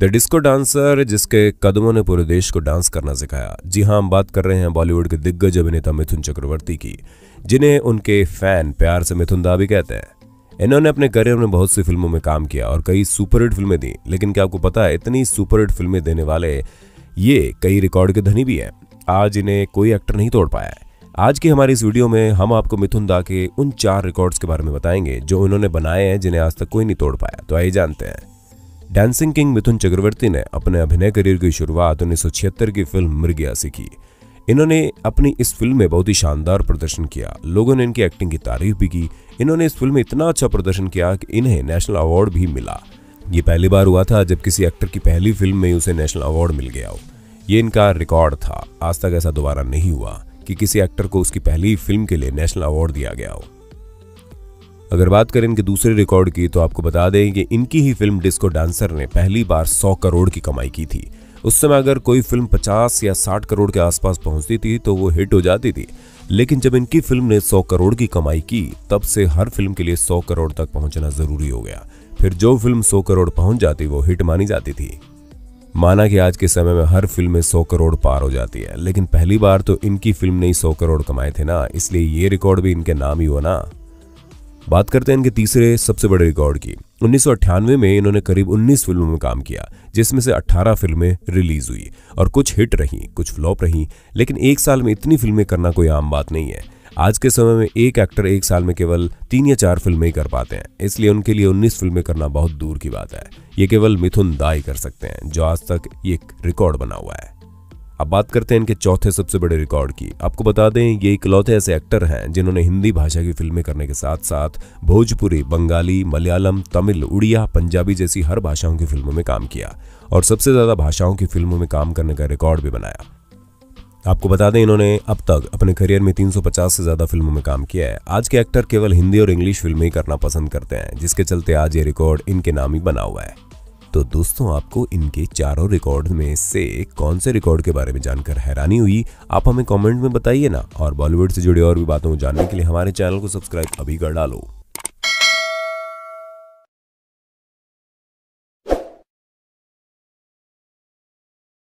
The disco dancer जिसके कदमों ने पूरे देश को डांस करना सिखाया। जी हाँ हम बात कर रहे हैं बॉलीवुड के दिग्गज अभिनेता मिथुन चक्रवर्ती की, जिन्हें उनके फ़ैन प्यार से मिथुन दा भी कहते हैं। इन्होंने अपने करियर में बहुत सी फ़िल्मों में काम किया और कई सुपरहिट फ़िल्में दी, लेकिन क्या आपको पता है, इतनी सुपरहिट फ़िल्में देने वाले ये कई रिकॉर्ड के धनी भी हैं। आज इन्हें कोई एक्टर नहीं तोड़ पाया है। आज की हमारी इस वीडियो में हम आपको मिथुन दा के उन चार रिकॉर्ड्स के बारे में बताएँगे, जो उन्होंने बनाए हैं, जिन्हें आज तक कोई नहीं तोड़ पाया। तो आइए जानते हैं। डांसिंग किंग मिथुन चक्रवर्ती ने अपने अभिनय करियर की शुरुआत उन्नीस सौ छिहत्तर की फ़िल्म मृगिया से की। इन्होंने अपनी इस फ़िल्म में बहुत ही शानदार प्रदर्शन किया। लोगों ने इनकी एक्टिंग की तारीफ़ भी की। इन्होंने इस फ़िल्म में इतना अच्छा प्रदर्शन किया कि इन्हें नेशनल अवार्ड भी मिला। ये पहली बार हुआ था जब किसी एक्टर की पहली फ़िल्म में उसे नेशनल अवार्ड मिल गया हो। ये इनका रिकॉर्ड था। आज तक ऐसा दोबारा नहीं हुआ कि किसी एक्टर को उसकी पहली फ़िल्म के लिए नेशनल अवार्ड दिया गया हो। अगर बात करें इनके दूसरे रिकॉर्ड की तो आपको बता दें कि इनकी ही फ़िल्म डिस्को डांसर ने पहली बार 100 करोड़ की कमाई की थी। उस समय अगर कोई फ़िल्म 50 या 60 करोड़ के आसपास पहुँचती थी तो वो हिट हो जाती थी। लेकिन जब इनकी फ़िल्म ने 100 करोड़ की कमाई की, तब से हर फ़िल्म के लिए 100 करोड़ तक पहुँचना ज़रूरी हो गया। फिर जो फ़िल्म 100 करोड़ पहुँच जाती, वो हिट मानी जाती थी। माना कि आज के समय में हर फ़िल्म में 100 करोड़ पार हो जाती है, लेकिन पहली बार तो इनकी फ़िल्म ने ही 100 करोड़ कमाए थे ना, इसलिए ये रिकॉर्ड भी इनके नाम ही हुआ ना। बात करते हैं इनके तीसरे सबसे बड़े रिकॉर्ड की। उन्नीस सौ अट्ठानवे में इन्होंने करीब 19 फ़िल्मों में काम किया, जिसमें से 18 फ़िल्में रिलीज़ हुई और कुछ हिट रही, कुछ फ्लॉप रही, लेकिन एक साल में इतनी फ़िल्में करना कोई आम बात नहीं है। आज के समय में एक एक्टर एक साल में केवल तीन या चार फ़िल्में ही कर पाते हैं, इसलिए उनके लिए 19 फ़िल्में करना बहुत दूर की बात है। ये केवल मिथुन दाई कर सकते हैं, जो आज तक एक रिकॉर्ड बना हुआ है। अब बात करते हैं इनके चौथे सबसे बड़े रिकॉर्ड की। आपको बता दें, ये इकलौते ऐसे एक्टर हैं जिन्होंने हिंदी भाषा की फ़िल्में करने के साथ साथ भोजपुरी, बंगाली, मलयालम, तमिल, उड़िया, पंजाबी जैसी हर भाषाओं की फ़िल्मों में काम किया और सबसे ज़्यादा भाषाओं की फ़िल्मों में काम करने का रिकॉर्ड भी बनाया। आपको बता दें, इन्होंने अब तक अपने करियर में 350 से ज़्यादा फ़िल्मों में काम किया है। आज के एक्टर केवल हिंदी और इंग्लिश फ़िल्में ही करना पसंद करते हैं, जिसके चलते आज ये रिकॉर्ड इनके नाम ही बना हुआ है। तो दोस्तों, आपको इनके चारों रिकॉर्ड में से कौन से रिकॉर्ड के बारे में जानकर हैरानी हुई, आप हमें कॉमेंट में बताइए ना। और बॉलीवुड से जुड़े और भी बातों को जानने के लिए हमारे चैनल को सब्सक्राइब अभी कर डालो।